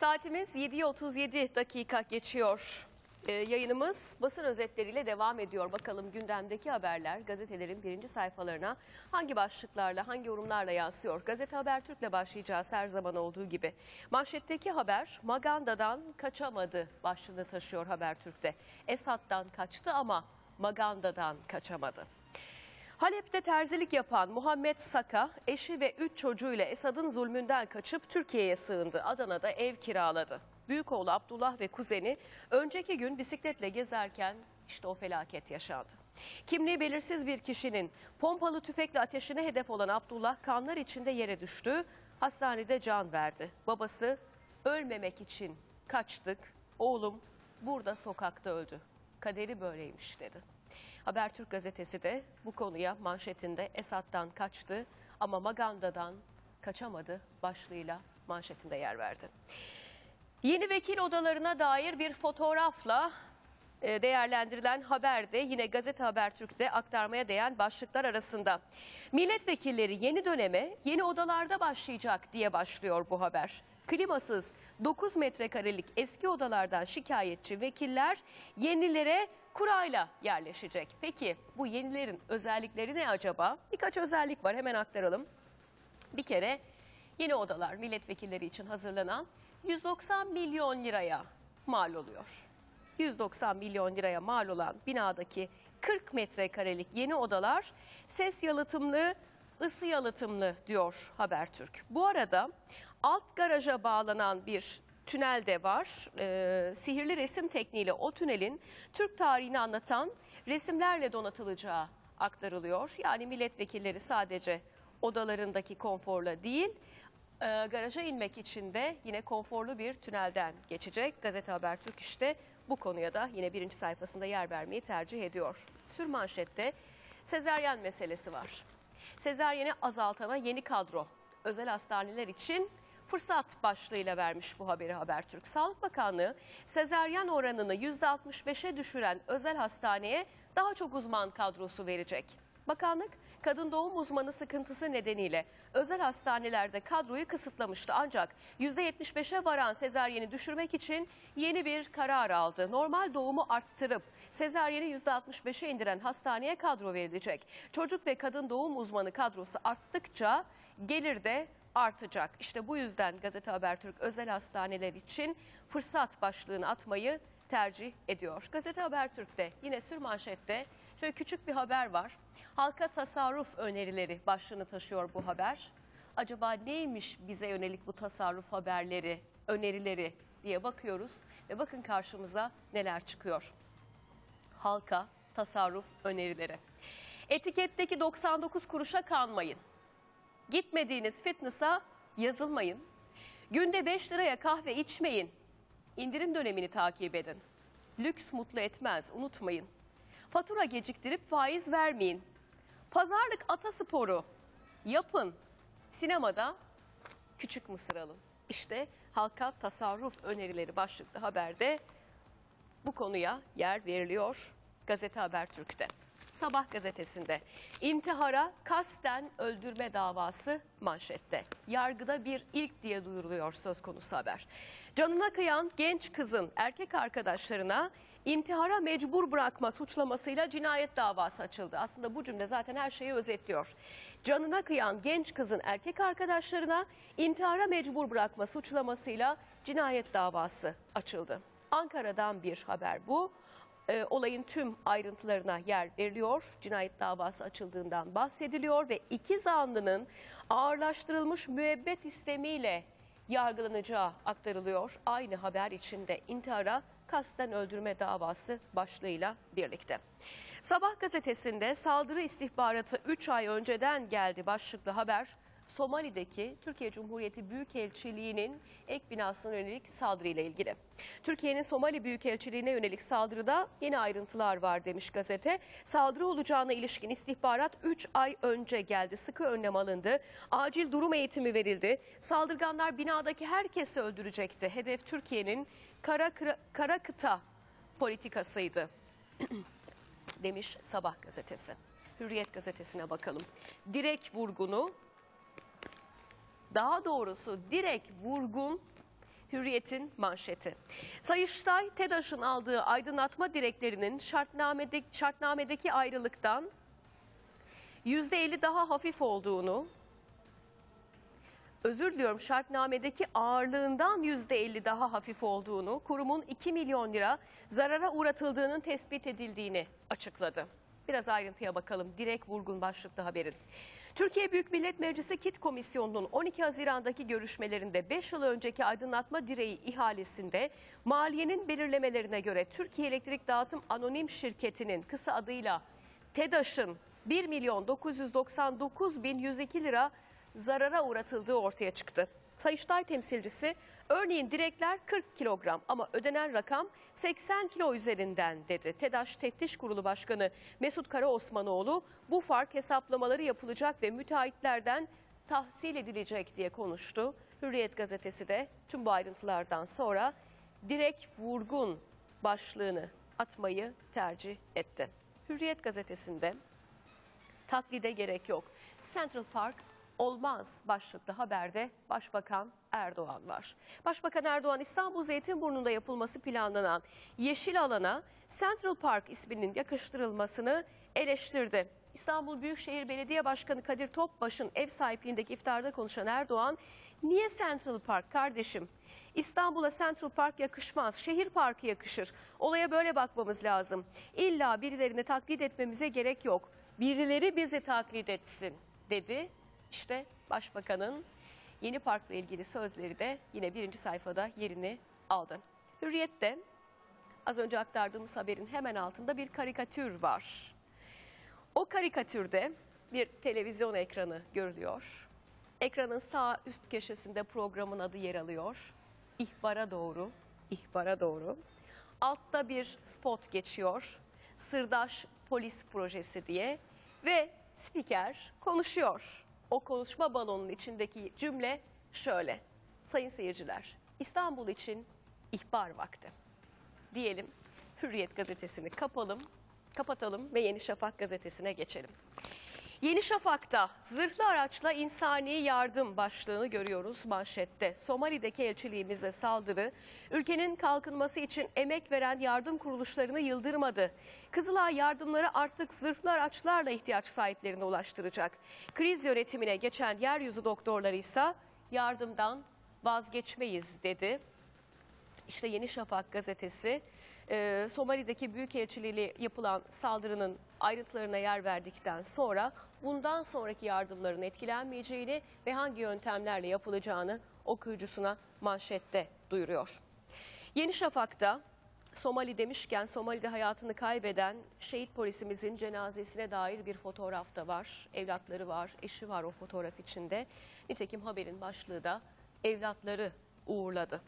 Saatimiz 7.37 dakika geçiyor. Ee, yayınımız basın özetleriyle devam ediyor. Bakalım gündemdeki haberler gazetelerin birinci sayfalarına hangi başlıklarla, hangi yorumlarla yansıyor? Gazete Habertürk'le başlayacağız her zaman olduğu gibi. Manşetteki haber Maganda'dan kaçamadı başlığını taşıyor Habertürk'te. Esad'dan kaçtı ama Maganda'dan kaçamadı. Halep'te terzilik yapan Muhammed Saka, eşi ve üç çocuğuyla Esad'ın zulmünden kaçıp Türkiye'ye sığındı. Adana'da ev kiraladı. Büyük oğlu Abdullah ve kuzeni önceki gün bisikletle gezerken işte o felaket yaşandı. Kimliği belirsiz bir kişinin pompalı tüfekle ateşine hedef olan Abdullah kanlar içinde yere düştü. Hastanede can verdi. Babası ölmemek için kaçtık. Oğlum burada sokakta öldü. Kaderi böyleymiş dedi. Habertürk gazetesi de bu konuya manşetinde Esad'dan kaçtı ama Maganda'dan kaçamadı başlığıyla manşetinde yer verdi. Yeni vekil odalarına dair bir fotoğrafla e, değerlendirilen haberde yine Gazete Habertürk'te aktarmaya değen başlıklar arasında. Milletvekilleri yeni döneme yeni odalarda başlayacak diye başlıyor bu haber. Klimasız 9 metrekarelik eski odalardan şikayetçi vekiller yenilere kurayla yerleşecek. Peki bu yenilerin özellikleri ne acaba? Birkaç özellik var hemen aktaralım. Bir kere yeni odalar milletvekilleri için hazırlanan 190 milyon liraya mal oluyor. 190 milyon liraya mal olan binadaki 40 metrekarelik yeni odalar ses yalıtımlı, ısı yalıtımlı diyor Habertürk. Bu arada alt garaja bağlanan bir tünel de var. Ee, sihirli resim tekniğiyle o tünelin Türk tarihini anlatan resimlerle donatılacağı aktarılıyor. Yani milletvekilleri sadece odalarındaki konforla değil, e, garaja inmek için de yine konforlu bir tünelden geçecek. Gazete Habertürk işte bu konuya da yine birinci sayfasında yer vermeyi tercih ediyor. Sürmanşette sezeryen meselesi var. Sezeryeni azaltana yeni kadro. Özel hastaneler için fırsat başlığıyla vermiş bu haberi Habertürk. Sağlık Bakanlığı sezeryen oranını %65'e düşüren özel hastaneye daha çok uzman kadrosu verecek. Bakanlık kadın doğum uzmanı sıkıntısı nedeniyle özel hastanelerde kadroyu kısıtlamıştı. Ancak %75'e varan sezaryeni düşürmek için yeni bir karar aldı. Normal doğumu arttırıp sezaryeni %65'e indiren hastaneye kadro verilecek. Çocuk ve kadın doğum uzmanı kadrosu arttıkça gelir de artacak. İşte bu yüzden Gazete Habertürk özel hastaneler için fırsat başlığını atmayı tercih ediyor. Gazete Habertürk'te yine sürmanşette şöyle küçük bir haber var. Halka tasarruf önerileri başlığını taşıyor bu haber. Acaba neymiş bize yönelik bu tasarruf haberleri, önerileri diye bakıyoruz ve bakın karşımıza neler çıkıyor. Halka tasarruf önerileri. Etiketteki 99 kuruşa kanmayın. Gitmediğiniz fitness'a yazılmayın. Günde 5 liraya kahve içmeyin. İndirim dönemini takip edin. Lüks mutlu etmez, unutmayın. Fatura geciktirip faiz vermeyin. Pazarlık atasporu yapın. Sinemada küçük mısır alın. İşte halka tasarruf önerileri başlıklı haberde bu konuya yer veriliyor Gazete Habertürk'te. Sabah gazetesinde intihara kasten öldürme davası manşette. Yargıda bir ilk diye duyuruluyor söz konusu haber. Canına kıyan genç kızın erkek arkadaşlarına intihara mecbur bırakma suçlamasıyla cinayet davası açıldı. Aslında bu cümle zaten her şeyi özetliyor. Canına kıyan genç kızın erkek arkadaşlarına intihara mecbur bırakma suçlamasıyla cinayet davası açıldı. Ankara'dan bir haber bu. E, olayın tüm ayrıntılarına yer veriliyor. Cinayet davası açıldığından bahsediliyor ve iki zanlının ağırlaştırılmış müebbet istemiyle yargılanacağı aktarılıyor. Aynı haber içinde intihara kasten öldürme davası başlığıyla birlikte. Sabah gazetesinde saldırı istihbaratı 3 ay önceden geldi başlıklı haber. Somali'deki Türkiye Cumhuriyeti Büyükelçiliği'nin ek binasına yönelik saldırıyla ilgili. Türkiye'nin Somali Büyükelçiliği'ne yönelik saldırıda yeni ayrıntılar var demiş gazete. Saldırı olacağına ilişkin istihbarat 3 ay önce geldi. Sıkı önlem alındı. Acil durum eğitimi verildi. Saldırganlar binadaki herkesi öldürecekti. Hedef Türkiye'nin kara, kara kıta politikasıydı demiş Sabah gazetesi. Hürriyet gazetesine bakalım. Direk vurgunu daha doğrusu direkt vurgun Hürriyet'in manşeti. Sayıştay, TEDAŞ'ın aldığı aydınlatma direklerinin şartnamedeki, şartnamedeki ayrılıktan %50 daha hafif olduğunu, özür diliyorum şartnamedeki ağırlığından %50 daha hafif olduğunu, kurumun 2 milyon lira zarara uğratıldığının tespit edildiğini açıkladı. Biraz ayrıntıya bakalım. Direkt vurgun başlıklı haberin. Türkiye Büyük Millet Meclisi KİT Komisyonu'nun 12 Haziran'daki görüşmelerinde 5 yıl önceki aydınlatma direği ihalesinde maliyenin belirlemelerine göre Türkiye Elektrik Dağıtım Anonim Şirketi'nin kısa adıyla TEDAŞ'ın 1 milyon 999 bin 102 lira zarara uğratıldığı ortaya çıktı. Sayıştay temsilcisi örneğin direkler 40 kilogram ama ödenen rakam 80 kilo üzerinden dedi. TEDAŞ Teftiş Kurulu Başkanı Mesut Karaosmanoğlu bu fark hesaplamaları yapılacak ve müteahhitlerden tahsil edilecek diye konuştu. Hürriyet gazetesi de tüm bu ayrıntılardan sonra direkt vurgun başlığını atmayı tercih etti. Hürriyet gazetesinde taklide gerek yok. Central Park olmaz başlıklı haberde Başbakan Erdoğan var. Başbakan Erdoğan İstanbul Zeytinburnu'nda yapılması planlanan yeşil alana Central Park isminin yakıştırılmasını eleştirdi. İstanbul Büyükşehir Belediye Başkanı Kadir Topbaş'ın ev sahipliğindeki iftarda konuşan Erdoğan, niye Central Park kardeşim? İstanbul'a Central Park yakışmaz, şehir parkı yakışır. Olaya böyle bakmamız lazım. İlla birilerini taklit etmemize gerek yok. Birileri bizi taklit etsin dedi. İşte Başbakanın yeni parkla ilgili sözleri de yine birinci sayfada yerini aldı. Hürriyet'te az önce aktardığımız haberin hemen altında bir karikatür var. O karikatürde bir televizyon ekranı görülüyor. Ekranın sağ üst köşesinde programın adı yer alıyor. İhbara doğru, ihbara doğru. Altta bir spot geçiyor. Sırdaş Polis Projesi diye ve spiker konuşuyor. O konuşma balonunun içindeki cümle şöyle. Sayın seyirciler, İstanbul için ihbar vakti. Diyelim Hürriyet gazetesini kapalım, kapatalım ve Yeni Şafak gazetesine geçelim. Yeni Şafak'ta zırhlı araçla insani yardım başlığını görüyoruz manşette. Somali'deki elçiliğimize saldırı, ülkenin kalkınması için emek veren yardım kuruluşlarını yıldırmadı. Kızılay yardımları artık zırhlı araçlarla ihtiyaç sahiplerine ulaştıracak. Kriz yönetimine geçen yeryüzü doktorları ise yardımdan vazgeçmeyiz dedi. İşte Yeni Şafak gazetesi e, Somali'deki Büyükelçiliğiyle yapılan saldırının ayrıntılarına yer verdikten sonra bundan sonraki yardımların etkilenmeyeceğini ve hangi yöntemlerle yapılacağını okuyucusuna manşette duyuruyor. Yeni Şafak'ta Somali demişken Somali'de hayatını kaybeden şehit polisimizin cenazesine dair bir fotoğraf da var. Evlatları var, eşi var o fotoğraf içinde. Nitekim haberin başlığı da evlatları uğurladı.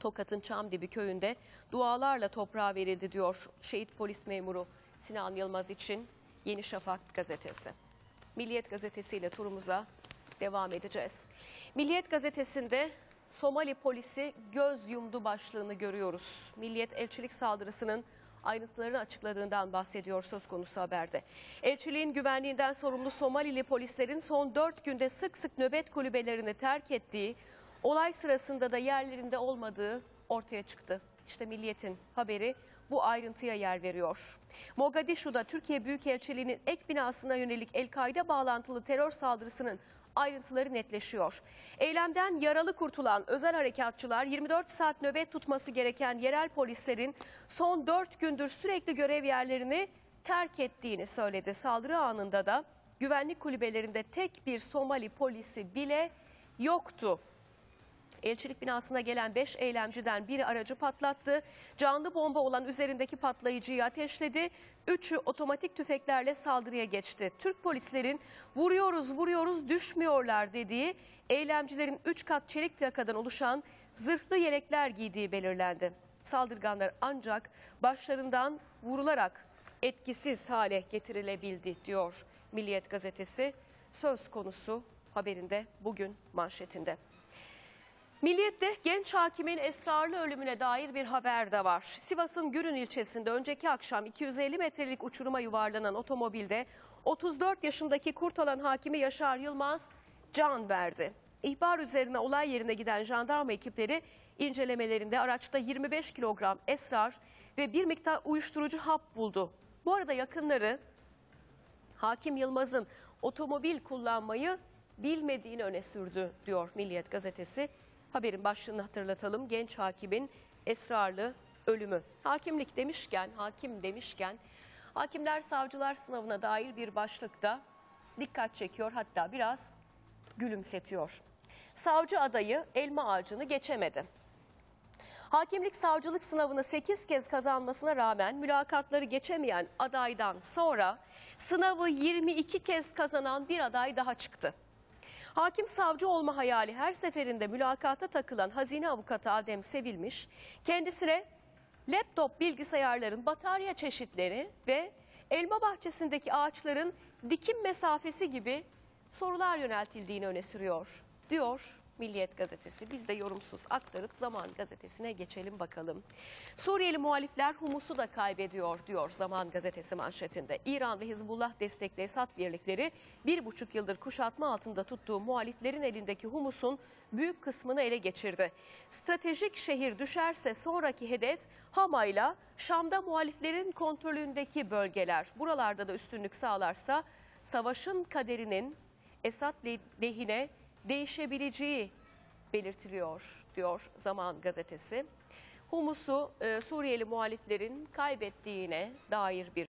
Tokat'ın Çamdibi köyünde dualarla toprağa verildi diyor şehit polis memuru Sinan Yılmaz için Yeni Şafak gazetesi. Milliyet gazetesiyle turumuza devam edeceğiz. Milliyet gazetesinde Somali polisi göz yumdu başlığını görüyoruz. Milliyet elçilik saldırısının ayrıntılarını açıkladığından bahsediyor söz konusu haberde. Elçiliğin güvenliğinden sorumlu Somalili polislerin son 4 günde sık sık nöbet kulübelerini terk ettiği, olay sırasında da yerlerinde olmadığı ortaya çıktı. İşte Milliyet'in haberi bu ayrıntıya yer veriyor. Mogadishu'da Türkiye Büyükelçiliği'nin ek binasına yönelik El-Kaide bağlantılı terör saldırısının ayrıntıları netleşiyor. Eylemden yaralı kurtulan özel harekatçılar 24 saat nöbet tutması gereken yerel polislerin son 4 gündür sürekli görev yerlerini terk ettiğini söyledi. Saldırı anında da güvenlik kulübelerinde tek bir Somali polisi bile yoktu. Elçilik binasına gelen 5 eylemciden biri aracı patlattı. Canlı bomba olan üzerindeki patlayıcıyı ateşledi. Üçü otomatik tüfeklerle saldırıya geçti. Türk polislerin vuruyoruz vuruyoruz düşmüyorlar dediği eylemcilerin 3 kat çelik plakadan oluşan zırhlı yelekler giydiği belirlendi. Saldırganlar ancak başlarından vurularak etkisiz hale getirilebildi diyor Milliyet gazetesi. Söz konusu haberinde bugün manşetinde. Milliyet'te genç hakimin esrarlı ölümüne dair bir haber de var. Sivas'ın Gürün ilçesinde önceki akşam 250 metrelik uçuruma yuvarlanan otomobilde 34 yaşındaki Kurtalan hakimi Yaşar Yılmaz can verdi. İhbar üzerine olay yerine giden jandarma ekipleri incelemelerinde araçta 25 kilogram esrar ve bir miktar uyuşturucu hap buldu. Bu arada yakınları Hakim Yılmaz'ın otomobil kullanmayı bilmediğini öne sürdü diyor Milliyet gazetesi. Haberin başlığını hatırlatalım. Genç hakimin esrarlı ölümü. Hakimlik demişken, hakim demişken hakimler savcılar sınavına dair bir başlıkta dikkat çekiyor hatta biraz gülümsetiyor. Savcı adayı elma ağacını geçemedi. Hakimlik savcılık sınavını 8 kez kazanmasına rağmen mülakatları geçemeyen adaydan sonra sınavı 22 kez kazanan bir aday daha çıktı. Hakim savcı olma hayali. Her seferinde mülakata takılan hazine avukatı Adem Sevilmiş, kendisine laptop bilgisayarların batarya çeşitleri ve elma bahçesindeki ağaçların dikim mesafesi gibi sorular yöneltildiğini öne sürüyor, diyor Milliyet gazetesi. Biz de yorumsuz aktarıp Zaman gazetesine geçelim bakalım. Suriyeli muhalifler humusu da kaybediyor diyor Zaman gazetesi manşetinde. İran ve Hizbullah destekli Esad birlikleri bir buçuk yıldır kuşatma altında tuttuğu muhaliflerin elindeki humusun büyük kısmını ele geçirdi. Stratejik şehir düşerse sonraki hedef Hama'yla Şam'da muhaliflerin kontrolündeki bölgeler. Buralarda da üstünlük sağlarsa savaşın kaderinin Esad lehine değişebileceği belirtiliyor diyor Zaman gazetesi. Humus'u e, Suriyeli muhaliflerin kaybettiğine dair bir